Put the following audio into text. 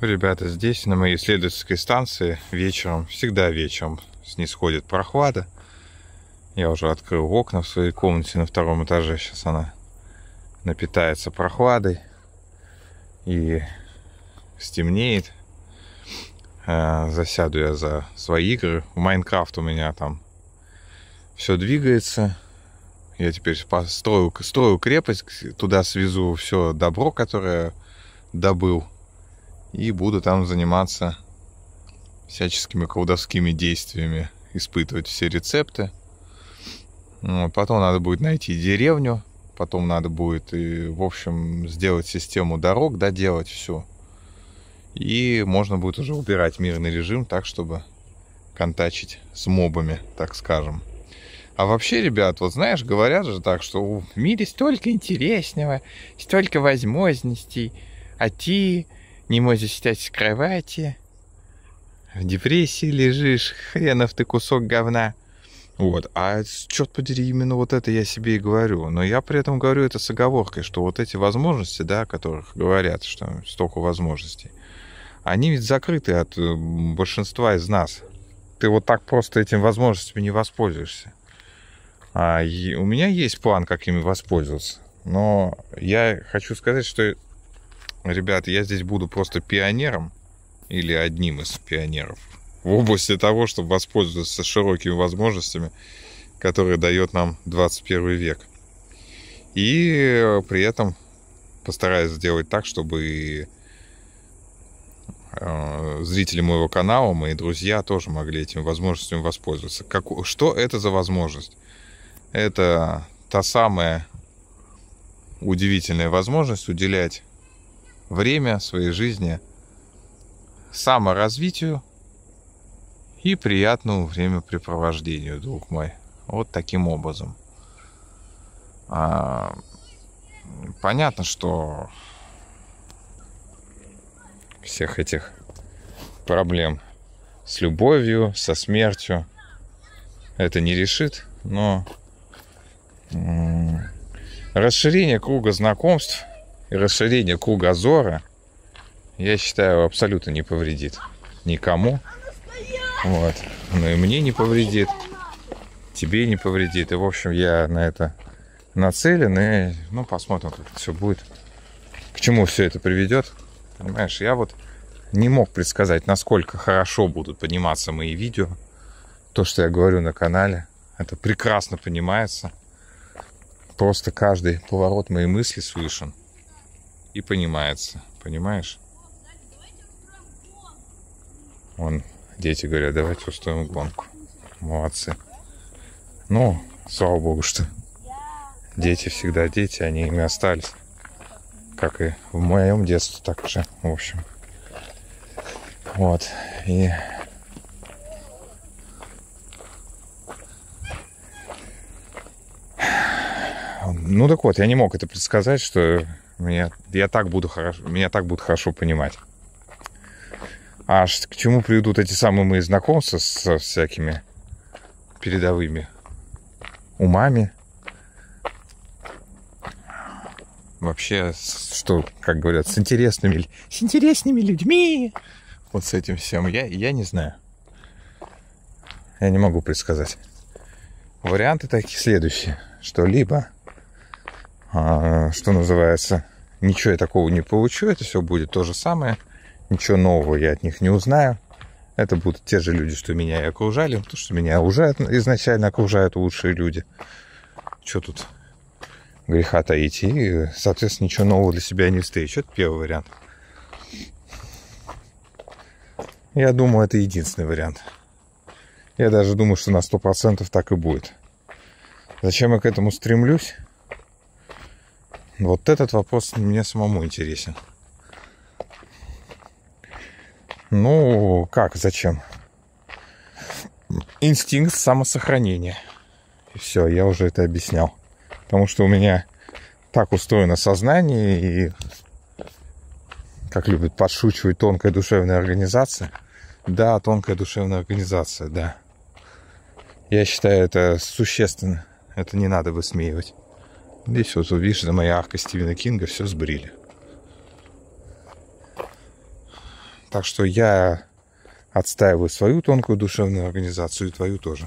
Ребята, здесь, на моей исследовательской станции, вечером, всегда вечером снисходит прохлада. Я уже открыл окна в своей комнате на втором этаже. Сейчас она напитается прохладой. И стемнеет. Э, засяду я за свои игры. В Майнкрафт у меня там все двигается. Я теперь построю, строю крепость, туда свезу все добро, которое добыл и буду там заниматься всяческими колдовскими действиями, испытывать все рецепты. Вот, потом надо будет найти деревню, потом надо будет, и, в общем, сделать систему дорог, доделать все. И можно будет уже убирать мирный режим так, чтобы контачить с мобами, так скажем. А вообще, ребят, вот знаешь, говорят же так, что в мире столько интересного, столько возможностей, а ты не можешь встать с кровати, в депрессии лежишь, хренов ты кусок говна. Вот, а черт подери, именно вот это я себе и говорю. Но я при этом говорю это с оговоркой, что вот эти возможности, да, о которых говорят, что столько возможностей, они ведь закрыты от э, большинства из нас. Ты вот так просто этим возможностями не воспользуешься. А у меня есть план, как ими воспользоваться. Но я хочу сказать, что Ребят, я здесь буду просто пионером или одним из пионеров в области того, чтобы воспользоваться широкими возможностями, которые дает нам 21 век. И при этом постараюсь сделать так, чтобы э, зрители моего канала, мои друзья тоже могли этими возможностями воспользоваться. Как, что это за возможность? Это та самая удивительная возможность уделять время своей жизни саморазвитию и приятному времяпрепровождению, друг мой. Вот таким образом. А, понятно, что всех этих проблем с любовью, со смертью это не решит, но расширение круга знакомств и расширение кругозора, я считаю, абсолютно не повредит никому. Вот. Но и мне не повредит, тебе не повредит. И, в общем, я на это нацелен, и, ну, посмотрим, как это все будет. К чему все это приведет. Понимаешь, я вот не мог предсказать, насколько хорошо будут подниматься мои видео. То, что я говорю на канале, это прекрасно понимается. Просто каждый поворот моей мысли слышен и понимается. Понимаешь? Вон, дети говорят, давайте устроим гонку. Молодцы. Ну, слава богу, что дети всегда дети, они ими остались. Как и в моем детстве, так же, в общем. Вот. И Ну так вот, я не мог это предсказать, что меня, я так буду хорошо, меня так будут хорошо понимать. А к чему приведут эти самые мои знакомства со всякими передовыми умами? Вообще, что, как говорят, с интересными, с интересными людьми. Вот с этим всем. Я, я не знаю. Я не могу предсказать. Варианты такие следующие. Что либо, что называется, Ничего я такого не получу, это все будет то же самое. Ничего нового я от них не узнаю. Это будут те же люди, что меня и окружали, потому что меня уже изначально окружают лучшие люди. Что тут греха таить? И, соответственно, ничего нового для себя не встречу. Это первый вариант. Я думаю, это единственный вариант. Я даже думаю, что на 100% так и будет. Зачем я к этому стремлюсь? Вот этот вопрос мне самому интересен. Ну, как, зачем? Инстинкт самосохранения. И все, я уже это объяснял. Потому что у меня так устроено сознание и, как любит подшучивать, тонкая душевная организация. Да, тонкая душевная организация, да. Я считаю это существенно. Это не надо высмеивать. Здесь вот, видишь, моей аркой Стивена Кинга все сбрили. Так что я отстаиваю свою тонкую душевную организацию и твою тоже.